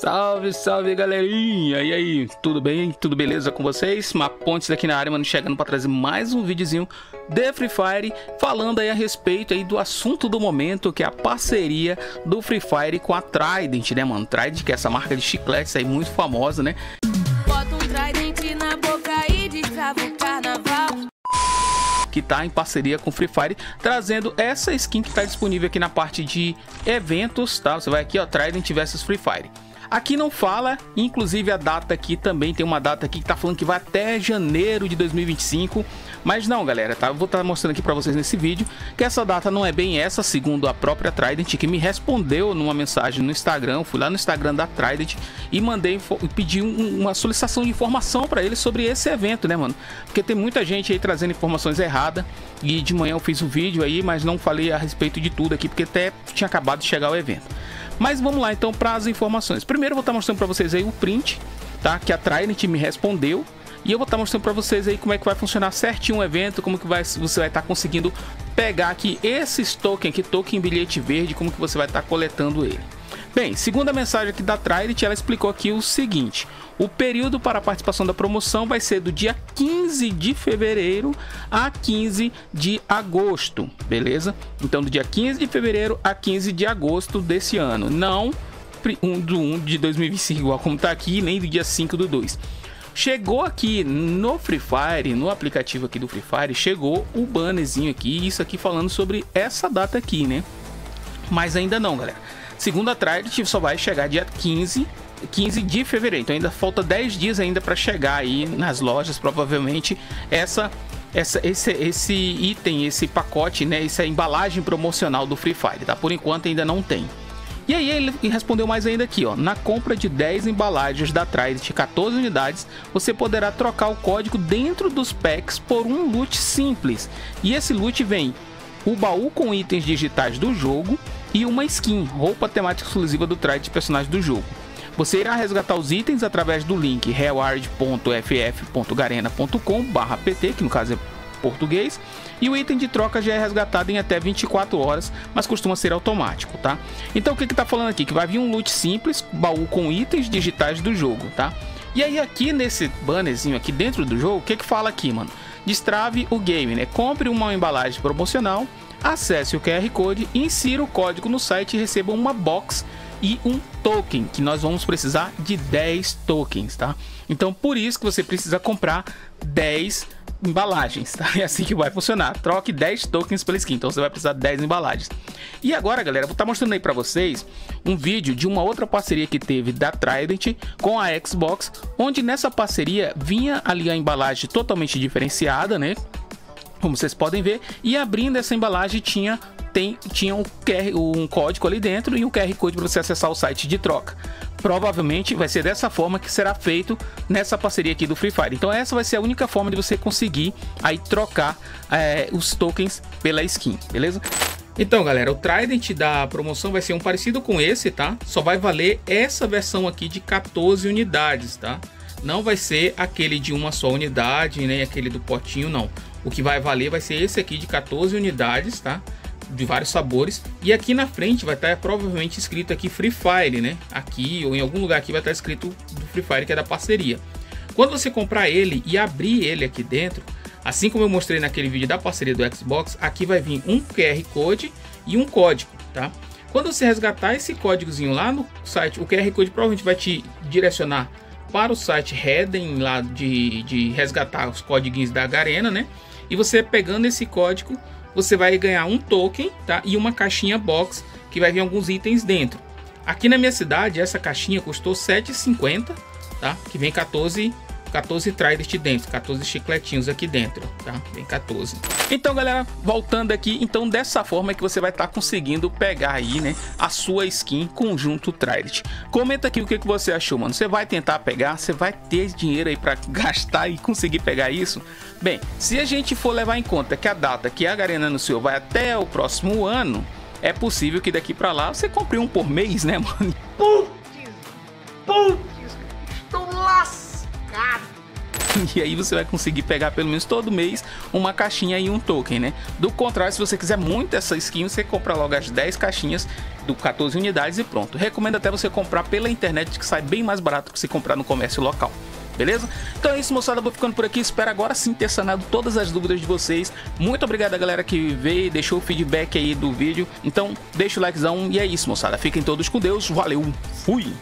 Salve, salve galerinha! E aí, tudo bem? Tudo beleza com vocês? Mapontes aqui na área, mano, chegando para trazer mais um videozinho de Free Fire, falando aí a respeito aí do assunto do momento, que é a parceria do Free Fire com a Trident, né, mano? Trident, que é essa marca de chicletes aí muito famosa, né? Bota um Trident na boca e destrava o carnaval que está em parceria com Free Fire, trazendo essa skin que está disponível aqui na parte de eventos, tá? Você vai aqui, ó, Trident vs Free Fire. Aqui não fala, inclusive a data aqui também tem uma data aqui que tá falando que vai até janeiro de 2025, mas não, galera, tá? Eu vou estar tá mostrando aqui para vocês nesse vídeo que essa data não é bem essa, segundo a própria Trident, que me respondeu numa mensagem no Instagram, fui lá no Instagram da Trident e mandei pedir um, uma solicitação de informação para eles sobre esse evento, né, mano? Porque tem muita gente aí trazendo informações erradas e de manhã eu fiz um vídeo aí, mas não falei a respeito de tudo aqui porque até tinha acabado de chegar o evento. Mas vamos lá então para as informações. Primeiro eu vou estar mostrando para vocês aí o print, tá? Que a Trident me respondeu. E eu vou estar mostrando para vocês aí como é que vai funcionar certinho o evento, como que vai, você vai estar conseguindo pegar aqui esses tokens aqui, token bilhete verde, como que você vai estar coletando ele. Bem, segundo a mensagem aqui da Trident, ela explicou aqui o seguinte: o período para a participação da promoção vai ser do dia 15 de fevereiro a 15 de agosto, beleza? Então, do dia 15 de fevereiro a 15 de agosto desse ano, não um do 1 de 2025, igual como tá aqui, nem do dia 5 do 2. Chegou aqui no Free Fire, no aplicativo aqui do Free Fire, chegou o bannerzinho aqui, isso aqui falando sobre essa data aqui, né? Mas ainda não, galera. Segundo a Trident, só vai chegar dia 15 15 de fevereiro. Então ainda falta 10 dias ainda para chegar aí nas lojas, provavelmente essa essa, esse, esse item, esse pacote, né, essa embalagem promocional do Free Fire, tá? Por enquanto ainda não tem. E aí ele respondeu mais ainda aqui, ó. Na compra de 10 embalagens da Trident 14 unidades, você poderá trocar o código dentro dos packs por um loot simples. E esse loot vem o baú com itens digitais do jogo e uma skin, roupa temática exclusiva do trade de personagem do jogo. Você irá resgatar os itens através do link reward.ff.garena.com/pt, que no caso é português, e o item de troca já é resgatado em até 24 horas, mas costuma ser automático, tá? Então o que que tá falando aqui? Que vai vir um loot simples, baú com itens digitais do jogo, tá? E aí aqui nesse bannerzinho aqui dentro do jogo, o que que fala aqui, mano? Destrave o game, né? Compre uma embalagem promocional, acesse o QR Code, insira o código no site e receba uma box e um token, que nós vamos precisar de 10 tokens, tá? Então por isso que você precisa comprar 10 embalagens, tá? É assim que vai funcionar. Troque 10 tokens pela skin, então você vai precisar de 10 embalagens. E agora, galera, vou estar tá mostrando aí para vocês um vídeo de uma outra parceria que teve da Trident com a Xbox, onde nessa parceria vinha ali a embalagem totalmente diferenciada, né? Como vocês podem ver, e abrindo essa embalagem tinha tem, tinha um, QR, um código ali dentro e um QR Code para você acessar o site de troca. Provavelmente vai ser dessa forma que será feito nessa parceria aqui do Free Fire. Então essa vai ser a única forma de você conseguir aí trocar é, os tokens pela skin, beleza? Então, galera, o Trident da promoção vai ser um parecido com esse, tá? Só vai valer essa versão aqui de 14 unidades, tá? Não vai ser aquele de uma só unidade, nem aquele do potinho, não. O que vai valer vai ser esse aqui de 14 unidades, tá? De vários sabores. E aqui na frente vai estar provavelmente escrito aqui Free Fire, né? Aqui ou em algum lugar aqui vai estar escrito do Free Fire, que é da parceria. Quando você comprar ele e abrir ele aqui dentro, assim como eu mostrei naquele vídeo da parceria do Xbox, aqui vai vir um QR Code e um código, tá? Quando você resgatar esse códigozinho lá no site, o QR Code provavelmente vai te direcionar para o site Redden lá de, de resgatar os códigos da Garena, né? E você pegando esse código, você vai ganhar um token, tá? E uma caixinha box que vai vir alguns itens dentro. Aqui na minha cidade, essa caixinha custou 7,50, tá? Que vem 14 14 trident dentro, 14 chicletinhos aqui dentro, tá? Vem 14. Então, galera, voltando aqui, então dessa forma é que você vai estar tá conseguindo pegar aí, né, a sua skin conjunto trident. Comenta aqui o que, que você achou, mano. Você vai tentar pegar? Você vai ter dinheiro aí para gastar e conseguir pegar isso? Bem, se a gente for levar em conta que a data que a Garena anunciou vai até o próximo ano, é possível que daqui para lá você compre um por mês, né, mano? Putz! e aí você vai conseguir pegar pelo menos todo mês uma caixinha e um token, né? Do contrário, se você quiser muito essa skin, você compra logo as 10 caixinhas do 14 unidades e pronto. Recomendo até você comprar pela internet, que sai bem mais barato que se comprar no comércio local beleza? Então é isso, moçada, vou ficando por aqui, espero agora sim ter sanado todas as dúvidas de vocês. Muito obrigado a galera que veio e deixou o feedback aí do vídeo. Então, deixa o likezão e é isso, moçada. Fiquem todos com Deus, valeu, fui!